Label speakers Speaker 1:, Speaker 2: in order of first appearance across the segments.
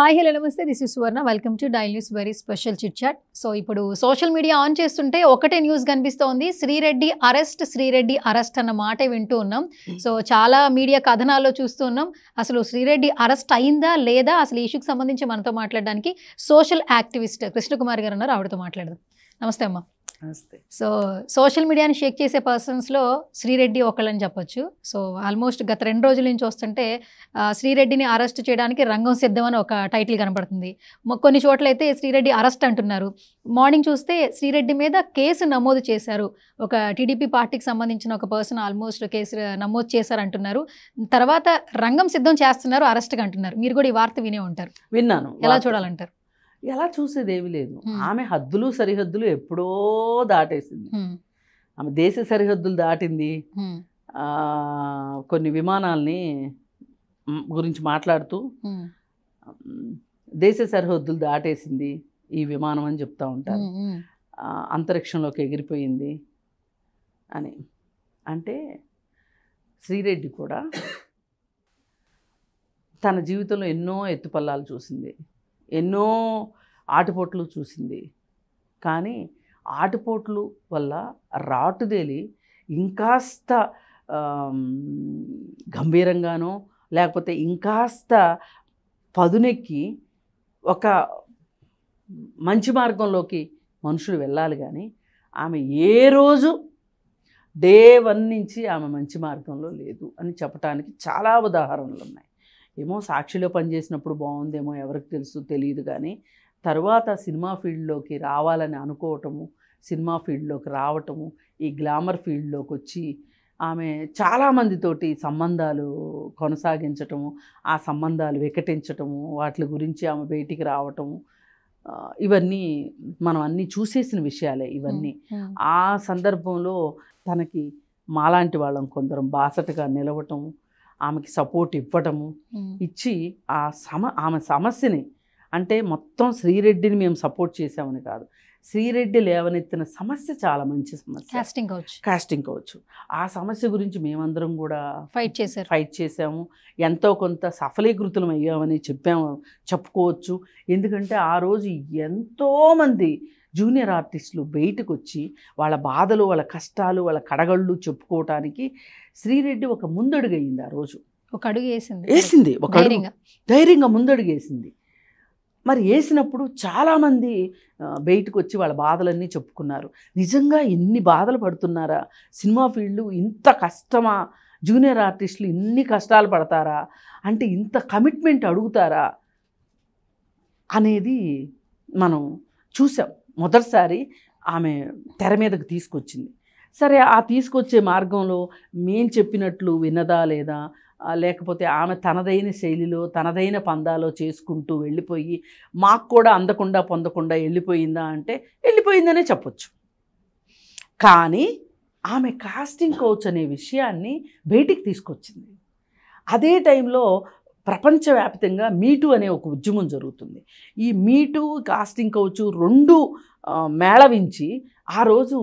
Speaker 1: Hi hello namaste. This is Suvarna welcome to dial news very special chit chat so ఇప్పుడు social media on చేస్తుంటే ఒకటే news కనిపిస్తోంది. Sri Reddy arrest Sri Reddy arrest అన్న మాటే వింటూ ఉన్నాం. సో చాలా మీడియా కథనాల్లో చూస్తూ ఉన్నాం. అసలు శ్రీరెడ్డి అరెస్ట్ అయిందా లేదా? అసలు ఇష్యూకి సంబంధించి మనతో మాట్లాడడానికి సోషల్ యాక్టివిస్ట్ కృష్ణకుమార్ గారు ఉన్నారు. ఆవిడతో మాట్లాడదాం. నమస్తే అమ్మా.
Speaker 2: నమస్తే.
Speaker 1: సో సోషల్ మీడియాని షేక్ చేసే పర్సన్స్లో శ్రీరెడ్డి ఒకళ్ళని చెప్పొచ్చు. సో ఆల్మోస్ట్ గత రెండు రోజుల నుంచి వస్తుంటే శ్రీరెడ్డిని అరెస్ట్ చేయడానికి రంగం సిద్ధం అని ఒక టైటిల్ కనపడుతుంది మొ- కొన్ని చోట్ల అయితే శ్రీరెడ్డి అరెస్ట్ అంటున్నారు. మార్నింగ్ చూస్తే శ్రీరెడ్డి మీద కేసు నమోదు చేశారు. ఒక టీడీపీ పార్టీకి సంబంధించిన ఒక పర్సన్ ఆల్మోస్ట్ కేసు నమోదు చేశారు అంటున్నారు తర్వాత రంగం సిద్ధం చేస్తున్నారు అరెస్ట్గా అంటున్నారు. మీరు కూడా ఈ వార్త వినే ఉంటారు.
Speaker 2: విన్నాను.
Speaker 1: ఎలా. చూడాలంటారు?
Speaker 2: ఎలా చూసేది ఏమీ లేదు. ఆమె హద్దులు సరిహద్దులు ఎప్పుడో దాటేసింది. ఆమె దేశ సరిహద్దులు దాటింది. కొన్ని విమానాల్ని గురించి మాట్లాడుతూ దేశ సరిహద్దులు దాటేసింది ఈ విమానం అని చెప్తా ఉంటారు. అంతరిక్షంలోకి ఎగిరిపోయింది అని. అంటే శ్రీరెడ్డి కూడా తన జీవితంలో ఎన్నో ఎత్తుపల్లాలు చూసింది. ఎన్నో ఆటుపోట్లు చూసింది. కానీ ఆటుపోట్లు వల్ల రాటుదేలి ఇంకాస్త గంభీరంగానో లేకపోతే ఇంకాస్త పదునెక్కి ఒక మంచి మార్గంలోకి మనుషులు వెళ్ళాలి కానీ ఆమె ఏ రోజు డే వన్ నుంచి ఆమె మంచి మార్గంలో లేదు అని చెప్పడానికి చాలా ఉదాహరణలు ఉన్నాయి ఏమో సాక్షిలో పనిచేసినప్పుడు బాగుందేమో ఎవరికి తెలుసు తెలియదు కానీ తర్వాత సినిమా ఫీల్డ్లోకి రావాలని అనుకోవటము సినిమా ఫీల్డ్లోకి రావటము ఈ గ్లామర్ ఫీల్డ్లోకి వచ్చి ఆమె చాలామందితోటి సంబంధాలు కొనసాగించటము ఆ సంబంధాలు వికటించటము వాటి గురించి ఆమె బయటికి రావటము ఇవన్నీ మనం అన్నీ చూసేసిన విషయాలే ఇవన్నీ ఆ సందర్భంలో తనకి మాలాంటి వాళ్ళం కొందరం బాసటగా నిలవటము ఆమెకి సపోర్ట్ ఇవ్వటము. ఇచ్చి ఆ సమ ఆమె సమస్యని అంటే మొత్తం శ్రీరెడ్డిని మేము సపోర్ట్ చేసామని కాదు. శ్రీరెడ్డి లేవనెత్తిన సమస్య చాలా మంచి సమస్య.
Speaker 1: కాస్టింగ్ కావచ్చు.
Speaker 2: కాస్టింగ్ కావచ్చు. ఆ సమస్య గురించి మేమందరం కూడా
Speaker 1: ఫైట్ చేశారు.
Speaker 2: ఫైట్ చేసాము ఎంతో కొంత సఫలీకృతులం అయ్యామని చెప్పాము. చెప్పుకోవచ్చు. ఎందుకంటే ఆ రోజు ఎంతోమంది జూనియర్ ఆర్టిస్టులు బయటకు వచ్చి వాళ్ళ బాధలు వాళ్ళ కష్టాలు వాళ్ళ కడగళ్ళు చెప్పుకోవటానికి శ్రీరెడ్డి ఒక ముందడుగు అయింది ఆ రోజు.
Speaker 1: ఒక అడుగు వేసింది.
Speaker 2: వేసింది. ఒక
Speaker 1: ధైర్యంగా
Speaker 2: ముందడుగు వేసింది. మరి వేసినప్పుడు చాలామంది బయటకు వచ్చి వాళ్ళ బాధలన్నీ చెప్పుకున్నారు. నిజంగా ఎన్ని బాధలు పడుతున్నారా? సినిమా ఫీల్డ్ ఇంత కష్టమా? జూనియర్ ఆర్టిస్టులు ఇన్ని కష్టాలు పడతారా? అంటే ఇంత కమిట్మెంట్ అడుగుతారా? అనేది మనం చూసాం. మొదటిసారి ఆమె తెర మీదకు తీసుకొచ్చింది. సరే ఆ తీసుకొచ్చే మార్గంలో మేం చెప్పినట్లు వినదా లేదా? లేకపోతే ఆమె తనదైన శైలిలో తనదైన పందాలో చేసుకుంటూ వెళ్ళిపోయి మాకు కూడా అందకుండా పొందకుండా వెళ్ళిపోయిందా అంటే వెళ్ళిపోయిందనే చెప్పొచ్చు. కానీ ఆమె కాస్టింగ్ కోచ్ అనే విషయాన్ని బయటికి తీసుకొచ్చింది. అదే టైంలో ప్రపంచవ్యాప్తంగా మీటు అనే ఒక ఉద్యమం జరుగుతుంది. ఈ మీటు కాస్టింగ్ కోచ్ రెండు మేళవించి ఆ రోజు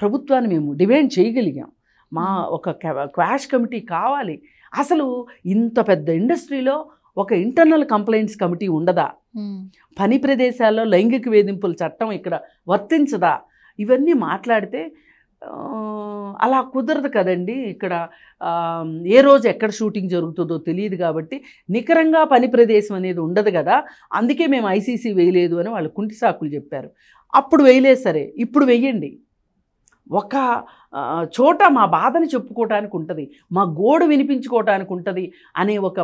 Speaker 2: ప్రభుత్వాన్ని మేము డిమాండ్ చేయగలిగాం. మా ఒక క్వా- క్వాష్ కమిటీ కావాలి. అసలు ఇంత పెద్ద ఇండస్ట్రీలో ఒక ఇంటర్నల్ కంప్లైంట్స్ కమిటీ ఉండదా? పని ప్రదేశాల్లో లైంగిక వేధింపుల చట్టం ఇక్కడ వర్తించదా? ఇవన్నీ మాట్లాడితే అలా కుదరదు కదండి. ఇక్కడ ఏ రోజు ఎక్కడ షూటింగ్ జరుగుతుందో తెలియదు కాబట్టి నికరంగా పని ప్రదేశం అనేది ఉండదు కదా. అందుకే మేము ఐసీసీ వేయలేదు అని వాళ్ళు కుంటి సాకులు చెప్పారు. అప్పుడు వేయలేదు సరే ఇప్పుడు వెయ్యండి ఒక చోట మా బాధని చెప్పుకోవటానికి ఉంటుంది మా గోడు వినిపించుకోవటానికి ఉంటుంది అనే ఒక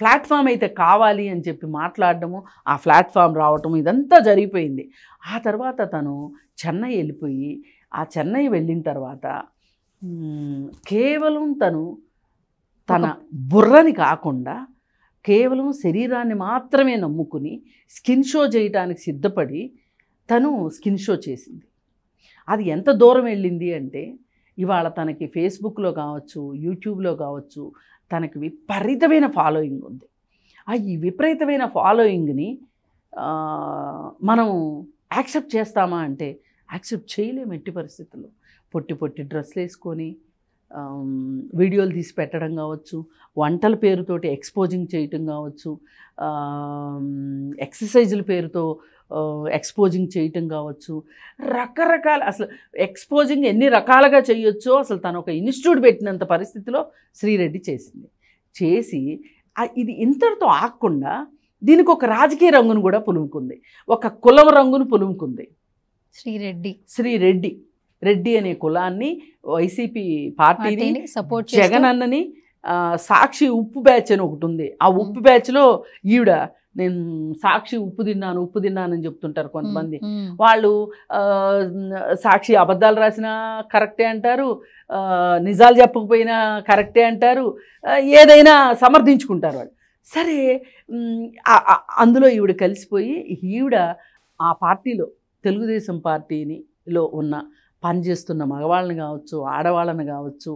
Speaker 2: ప్లాట్ఫామ్ అయితే కావాలి అని చెప్పి మాట్లాడడము ఆ ప్లాట్ఫామ్ రావటం ఇదంతా జరిగిపోయింది. ఆ తర్వాత తను చెన్నై వెళ్ళిపోయి ఆ చెన్నై వెళ్ళిన తర్వాత కేవలం తను తన బుర్రని కాకుండా కేవలం శరీరాన్ని మాత్రమే నమ్ముకుని స్కిన్ షో చేయడానికి సిద్ధపడి తను స్కిన్ షో చేసింది. అది ఎంత దూరం వెళ్ళింది అంటే ఇవాళ తనకి ఫేస్బుక్లో కావచ్చు యూట్యూబ్లో కావచ్చు తనకి విపరీతమైన ఫాలోయింగ్ ఉంది. ఆ ఈ విపరీతమైన ఫాలోయింగ్ని మనం యాక్సెప్ట్ చేస్తామా అంటే యాక్సెప్ట్ చేయలేము ఎట్టి పరిస్థితుల్లో. పొట్టి పొట్టి డ్రెస్సులు వేసుకొని వీడియోలు తీసి పెట్టడం కావచ్చు వంటల పేరుతోటి ఎక్స్పోజింగ్ చేయటం కావచ్చు ఎక్సర్సైజుల పేరుతో ఎక్స్పోజింగ్ చేయటం కావచ్చు. రకరకాల అసలు ఎక్స్పోజింగ్ ఎన్ని రకాలుగా చేయొచ్చో అసలు తను ఒక ఇన్స్టిట్యూట్ పెట్టినంత పరిస్థితిలో శ్రీరెడ్డి చేసింది. చేసి ఇది ఇంతటితో ఆగకుండా దీనికి ఒక రాజకీయ రంగును కూడా పులుముకుంది. ఒక కులం రంగును పులుముకుంది.
Speaker 1: శ్రీరెడ్డి.
Speaker 2: శ్రీరెడ్డి. రెడ్డి అనే కులాన్ని వైసీపీ పార్టీని
Speaker 1: సపోర్ట్
Speaker 2: జగన్ అన్నని సాక్షి ఉప్పు బ్యాచ్ అని ఒకటి ఉంది. ఆ ఉప్పు బ్యాచ్లో ఈవిడ నేను సాక్షి ఉప్పు తిన్నాను ఉప్పు తిన్నానని చెప్తుంటారు కొంతమంది. వాళ్ళు సాక్షి అబద్ధాలు రాసినా కరెక్టే అంటారు నిజాలు చెప్పకపోయినా కరెక్టే అంటారు ఏదైనా సమర్థించుకుంటారు వాళ్ళు. సరే అందులో ఈవిడ కలిసిపోయి ఈవిడ ఆ పార్టీలో తెలుగుదేశం పార్టీని లో ఉన్న పనిచేస్తున్న మగవాళ్ళని కావచ్చు ఆడవాళ్ళని కావచ్చు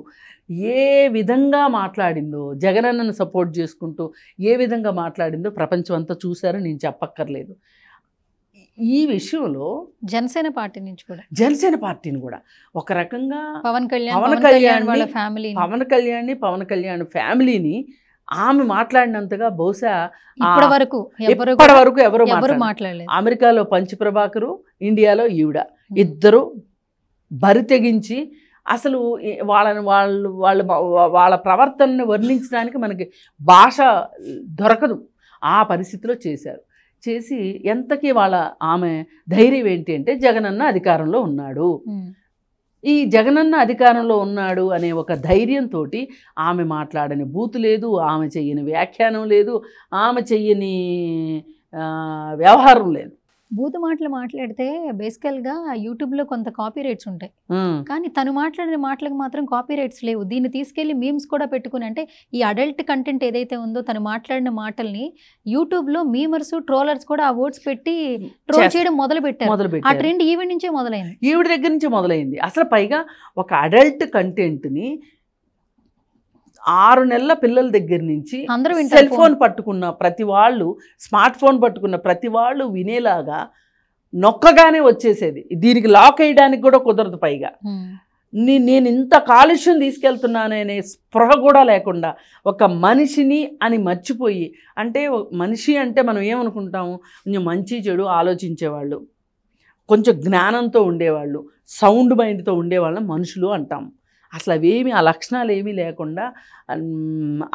Speaker 2: ఏ విధంగా మాట్లాడిందో జగనన్నను సపోర్ట్ చేసుకుంటూ ఏ విధంగా మాట్లాడిందో ప్రపంచం అంతా చూశారని నేను చెప్పక్కర్లేదు. ఈ విషయంలో
Speaker 1: జనసేన పార్టీ నుంచి కూడా.
Speaker 2: జనసేన పార్టీని కూడా ఒక రకంగా
Speaker 1: పవన్ కళ్యాణ్
Speaker 2: పవన్
Speaker 1: కళ్యాణ్ వాళ్ళ ఫ్యామిలీ
Speaker 2: పవన్ కళ్యాణ్ని పవన్ కళ్యాణ్ ఫ్యామిలీని ఆమె మాట్లాడినంతగా బహుశా
Speaker 1: ఇప్పటి వరకు ఎవరు
Speaker 2: ఇప్పటి వరకు ఎవరు మాట్లాడలేదు. అమెరికాలో పంచప్రభాకరు ఇండియాలో ఈవిడ. ఇద్దరు బరి తెగించి అసలు వాళ్ళని వాళ్ళు వాళ్ళ వాళ్ళ ప్రవర్తనని వర్ణించడానికి మనకి భాష దొరకదు. ఆ పరిస్థితిలో చేశారు. చేసి ఎంతకీ వాళ్ళ ఆమె ధైర్యం ఏంటి అంటే జగనన్న అధికారంలో ఉన్నాడు. ఈ జగనన్న అధికారంలో ఉన్నాడు అనే ఒక ధైర్యంతో ఆమె మాట్లాడని బూతు లేదు ఆమె చెయ్యని వ్యాఖ్యానం లేదు ఆమె చెయ్యని వ్యవహారం లేదు.
Speaker 1: బూతు మాటలు మాట్లాడితే బేసికల్గా యూట్యూబ్లో కొంత కాపీ రైట్స్ ఉంటాయి. కానీ తను మాట్లాడిన మాటలకు మాత్రం కాపీ రైట్స్ లేవు. దీన్ని తీసుకెళ్ళి మీమ్స్ కూడా పెట్టుకుని అంటే ఈ అడల్ట్ కంటెంట్ ఏదైతే ఉందో తను మాట్లాడిన మాటల్ని యూట్యూబ్లో మీమర్స్ ట్రోలర్స్ కూడా ఆ వర్డ్స్ పెట్టి ట్రోల్ చేయడం మొదలు పెట్టారు ఆ ట్రెండ్ ఈవెంట్ నుంచే మొదలైంది.
Speaker 2: ఈవిడ దగ్గర నుంచి మొదలైంది. అసలు పైగా ఒక అడల్ట్ కంటెంట్ని ఆరు నెలల పిల్లల దగ్గర నుంచి సెల్. ఫోన్. పట్టుకున్న ప్రతి వాళ్ళు స్మార్ట్ ఫోన్ పట్టుకున్న ప్రతి వాళ్ళు వినేలాగా నొక్కగానే వచ్చేసేది. దీనికి లాక్ వేయడానికి కూడా కుదరదు పైగా. నేను ఇంత కాలుష్యం తీసుకెళ్తున్నాననే స్పృహ కూడా లేకుండా ఒక మనిషిని అని మర్చిపోయి అంటే మనిషి అంటే మనం ఏమనుకుంటాము? కొంచెం మంచి చెడు ఆలోచించేవాళ్ళు కొంచెం జ్ఞానంతో ఉండేవాళ్ళు సౌండ్ మైండ్తో ఉండేవాళ్ళని మనుషులు అంటాం. అసలు అవేమి ఆ లక్షణాలు ఏమీ లేకుండా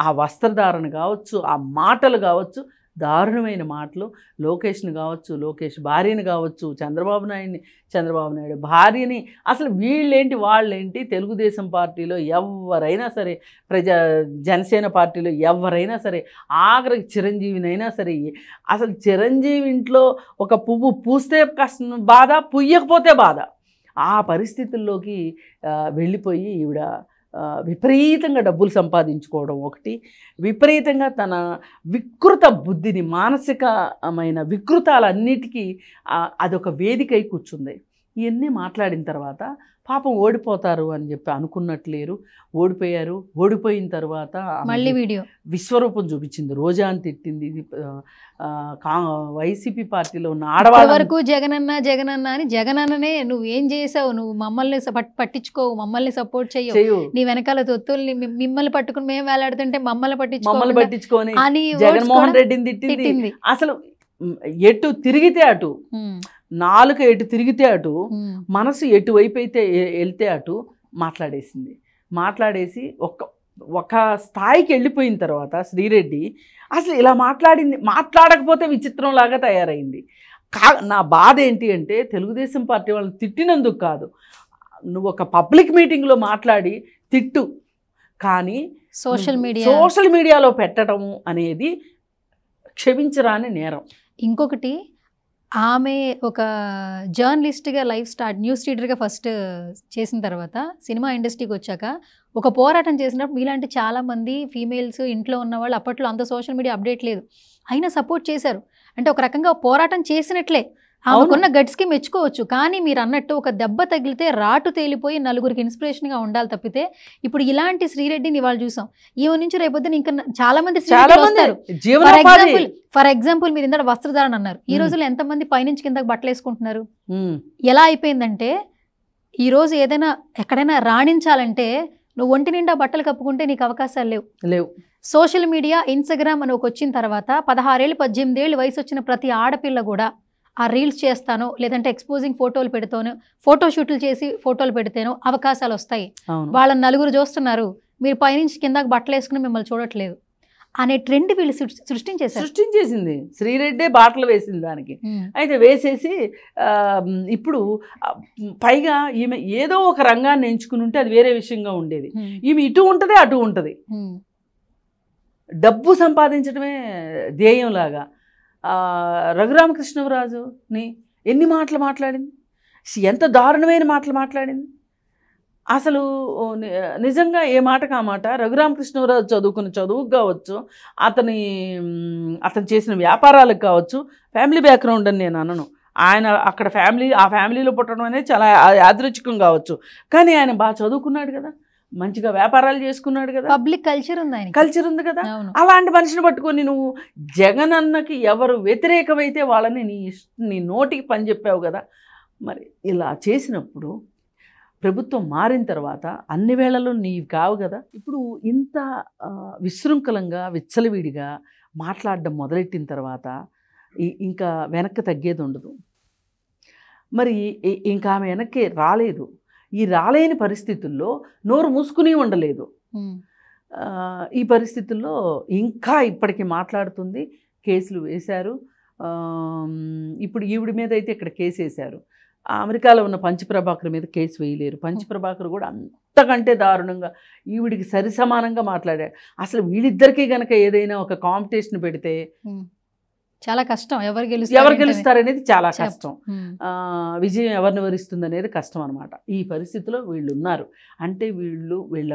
Speaker 2: ఆ వస్త్రధారణ కావచ్చు ఆ మాటలు కావచ్చు దారుణమైన మాటలు. లోకేష్ని కావచ్చు లోకేష్ భార్యని కావచ్చు చంద్రబాబు నాయుడిని చంద్రబాబు నాయుడు భార్యని అసలు వీళ్ళేంటి వాళ్ళేంటి? తెలుగుదేశం పార్టీలో ఎవరైనా సరే ప్రజా జనసేన పార్టీలో ఎవరైనా సరే ఆఖరికి చిరంజీవినైనా సరే అసలు చిరంజీవి ఇంట్లో ఒక పువ్వు పూస్తే కష్టం బాధ పుయ్యకపోతే బాధ. ఆ పరిస్థితుల్లోకి వెళ్ళిపోయి ఈవిడ విపరీతంగా డబ్బులు సంపాదించుకోవడం ఒకటి. విపరీతంగా తన వికృత బుద్ధిని మానసికమైన వికృతాలన్నిటికీ అదొక వేదికై కూర్చుంది. ఇవన్నీ మాట్లాడిన తర్వాత పాపం ఓడిపోతారు అని చెప్పి అనుకున్నట్లేరు ఓడిపోయారు. ఓడిపోయిన తర్వాత
Speaker 1: మళ్ళీ వీడియో.
Speaker 2: విశ్వరూపం చూపించింది. రోజా అని తిట్టింది. వైసీపీ పార్టీలో ఉన్న ఆడవాళ్ళ
Speaker 1: వరకు జగనన్న జగనన్న అని జగనన్ననే నువ్వు ఏం చేసావు? నువ్వు మమ్మల్ని పట్టించుకోవు. మమ్మల్ని సపోర్ట్ చెయ్యవు.
Speaker 2: చేయు
Speaker 1: నీ వెనకాల తొత్తుల్ని మిమ్మల్ని పట్టుకుని మేము వేలాడుతుంటే మమ్మల్ని
Speaker 2: మమ్మల్ని
Speaker 1: పట్టించుకోకుండా
Speaker 2: పట్టించుకొని
Speaker 1: అని
Speaker 2: జగన్మోహన్ రెడ్డిని తిట్టింది. అసలు ఎటు తిరిగితే అటు. నాలుక ఎటు తిరిగితే అటు మనసు ఎటువైపు అయితే వెళ్తే అటు మాట్లాడేసింది. మాట్లాడేసి ఒక ఒక స్థాయికి వెళ్ళిపోయిన తర్వాత శ్రీరెడ్డి అసలు ఇలా మాట్లాడింది మాట్లాడకపోతే విచిత్రంలాగా తయారైంది. కా నా బాధ ఏంటి అంటే తెలుగుదేశం పార్టీ వాళ్ళని తిట్టినందుకు కాదు. నువ్వు ఒక పబ్లిక్ మీటింగ్లో మాట్లాడి తిట్టు. కానీ
Speaker 1: సోషల్ మీడియా.
Speaker 2: సోషల్ మీడియాలో పెట్టడం అనేది క్షమించరాని నేరం.
Speaker 1: ఇంకొకటి ఆమె ఒక జర్నలిస్ట్గా లైఫ్ స్టార్ట్ న్యూస్ రీడర్గా ఫస్ట్ చేసిన తర్వాత సినిమా ఇండస్ట్రీకి వచ్చాక ఒక పోరాటం చేసినప్పుడు మీలాంటి చాలామంది ఫీమేల్స్ ఇంట్లో ఉన్న వాళ్ళు అప్పట్లో అంత సోషల్ మీడియా అప్డేట్ లేదు. అయినా సపోర్ట్ చేశారు. అంటే ఒక రకంగా పోరాటం చేసినట్లే. ఆమెకున్న గట్స్కి మెచ్చుకోవచ్చు. కానీ మీరు అన్నట్టు ఒక దెబ్బ తగిలితే రాటు తేలిపోయి నలుగురికి ఇన్స్పిరేషన్గా ఉండాలి తప్పితే ఇప్పుడు ఇలాంటి శ్రీరెడ్డిని ఇవాళ చూసాం. ఈమె నుంచి రేపొద్దున ఇంకా చాలా మంది ఫర్ ఎగ్జాంపుల్ ఫర్ ఎగ్జాంపుల్ మీరు ఇందాక వస్త్రధారణ అన్నారు. ఈ. రోజుల్లో ఎంతమంది పైనుంచి కిందకి బట్టలు వేసుకుంటున్నారు? ఎలా అయిపోయిందంటే ఈ రోజు ఏదైనా ఎక్కడైనా రాణించాలంటే నువ్వు ఒంటి నిండా బట్టలు కప్పుకుంటే నీకు అవకాశాలు లేవు.
Speaker 2: లేవు.
Speaker 1: సోషల్ మీడియా ఇన్స్టాగ్రామ్ అని ఒక వచ్చిన తర్వాత పదహారేళ్ళు పద్దెనిమిది ఏళ్ళు వయసు వచ్చిన ప్రతి ఆడపిల్ల కూడా ఆ రీల్స్ చేస్తాను లేదంటే ఎక్స్పోజింగ్ ఫోటోలు పెడతాను ఫోటో షూట్లు చేసి ఫోటోలు పెడితేనో అవకాశాలు వస్తాయి. వాళ్ళని నలుగురు చూస్తున్నారు మీరు పైనుంచి కిందకి బట్టలు వేసుకుని మిమ్మల్ని చూడట్లేదు అనే ట్రెండ్ వీళ్ళు సృష్టి- సృష్టించేశారు.
Speaker 2: సృష్టించేసింది. శ్రీరెడ్డే బాటలు వేసింది దానికి. అయితే వేసేసి ఇప్పుడు పైగా ఈమె ఏదో ఒక రంగాన్ని ఎంచుకుని ఉంటే అది వేరే విషయంగా ఉండేది. ఈమె ఇటు ఉంటుంది అటు ఉంటుంది. డబ్బు సంపాదించడమే ధ్యేయంలాగా. రఘురామకృష్ణరాజుని ఎన్ని మాటలు మాట్లాడింది? ఎంత దారుణమైన మాటలు మాట్లాడింది? అసలు ఓ, ని- నిజంగా ఏ మాటకు ఆ మాట? రఘురామకృష్ణరాజు చదువుకున్న చదువుకు కావచ్చు అతని అతను చేసిన వ్యాపారాలకు కావచ్చు ఫ్యామిలీ బ్యాక్గ్రౌండ్ అని నేను అనను. ఆయన అక్కడ ఫ్యామిలీ ఆ ఫ్యామిలీలో పుట్టడం అనేది చాలా యాదృచ్ఛికం కావచ్చు. కానీ ఆయన బాగా చదువుకున్నాడు కదా. మంచిగా వ్యాపారాలు చేసుకున్నాడు కదా.
Speaker 1: పబ్లిక్ కల్చర్ ఉంది ఆయనకి.
Speaker 2: కల్చర్ ఉంది కదా. అలాంటి మనిషిని పట్టుకొని నువ్వు జగన్ అన్నకి ఎవరు వ్యతిరేకమైతే వాళ్ళని నీ నీ నోటికి పని చెప్పావు కదా. మరి ఇలా చేసినప్పుడు ప్రభుత్వం మారిన తర్వాత అన్ని వేళల్లో నీవి కావు కదా. ఇప్పుడు ఇంత విశృంఖలంగా విచ్చలవిడిగా మాట్లాడడం మొదలెట్టిన తర్వాత ఇంకా వెనక్కి తగ్గేది ఉండదు. మరి ఇంకా ఆమె వెనక్కి రాలేదు. ఈ రాలేని పరిస్థితుల్లో నోరు మూసుకుని ఉండలేదు. ఈ పరిస్థితుల్లో ఇంకా ఇప్పటికీ మాట్లాడుతుంది కేసులు వేశారు. ఇప్పుడు ఈవిడి మీద అయితే ఇక్కడ కేసు వేశారు. అమెరికాలో ఉన్న పంచప్రభాకర్ మీద కేసు వేయలేరు. పంచప్రభాకర్ కూడా అంతకంటే దారుణంగా ఈవిడికి సరి సమానంగా మాట్లాడాడు అసలు వీళ్ళిద్దరికీ గనక ఏదైనా ఒక కాంపిటీషన్ పెడితే.
Speaker 1: చాలా కష్టం. ఎవరు గెలుస్తారు
Speaker 2: ఎవరు
Speaker 1: ఏంటనేది.
Speaker 2: గెలుస్తారనేది చాలా కష్టం. విజయం ఎవరిని వరిస్తుంది అనేది కష్టం అనమాట ఈ పరిస్థితిలో వీళ్ళు ఉన్నారు అంటే వీళ్ళు వీళ్ళ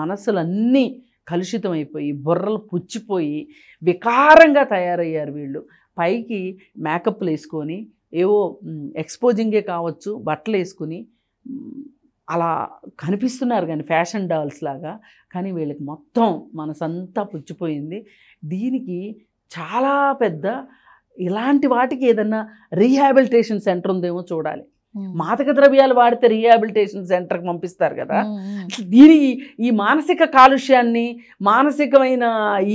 Speaker 2: మనసులన్నీ కలుషితం అయిపోయి బుర్రలు పుచ్చిపోయి వికారంగా తయారయ్యారు వీళ్ళు. పైకి మేకప్లు వేసుకొని ఏవో ఎక్స్పోజింగే కావచ్చు బట్టలు వేసుకుని అలా కనిపిస్తున్నారు కానీ ఫ్యాషన్ డాల్స్ లాగా. కానీ వీళ్ళకి మొత్తం మనసంతా పుచ్చిపోయింది. దీనికి చాలా పెద్ద ఇలాంటి వాటికి ఏదన్నా రీహాబిలిటేషన్ సెంటర్ ఉందేమో చూడాలి. మాదక ద్రవ్యాలు వాడితే రీహాబిలిటేషన్ సెంటర్కి పంపిస్తారు కదా. దీని ఈ మానసిక కాలుష్యాన్ని మానసికమైన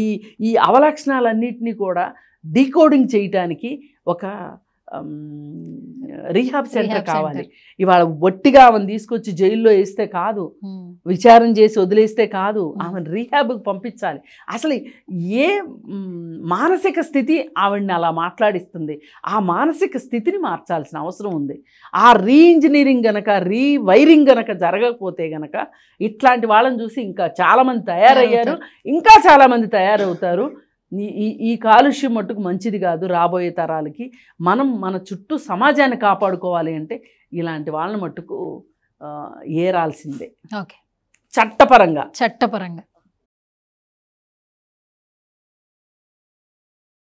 Speaker 2: ఈ ఈ అవలక్షణాలన్నింటినీ కూడా డీకోడింగ్ చేయటానికి ఒక రీహాబ్ సెంటర్ కావాలి. ఇవాళ ఒట్టిగా ఆమెను తీసుకొచ్చి జైల్లో వేస్తే కాదు.
Speaker 1: ఉమ్,
Speaker 2: విచారం చేసి వదిలేస్తే కాదు.
Speaker 1: Hmm.
Speaker 2: ఆమెను రీహాబ్కి పంపించాలి. అసలు ఏ మానసిక స్థితి ఆవిడని అలా మాట్లాడిస్తుంది? ఆ మానసిక స్థితిని మార్చాల్సిన అవసరం ఉంది. ఆ రీ ఇంజనీరింగ్ గనక రీ వైరింగ్ గనక జరగకపోతే గనక ఇట్లాంటి వాళ్ళని చూసి ఇంకా చాలామంది తయారయ్యారు. ఇంకా చాలామంది తయారవుతారు. ఈ- ఈ కాలుష్యం మట్టుకు మంచిది కాదు రాబోయే తరాలకి. మనం మన చుట్టూ సమాజాన్ని కాపాడుకోవాలి అంటే ఇలాంటి వాళ్ళని మట్టుకు ఏరాల్సిందే.
Speaker 1: ఓకే.
Speaker 2: చట్టపరంగా.
Speaker 1: చట్టపరంగా.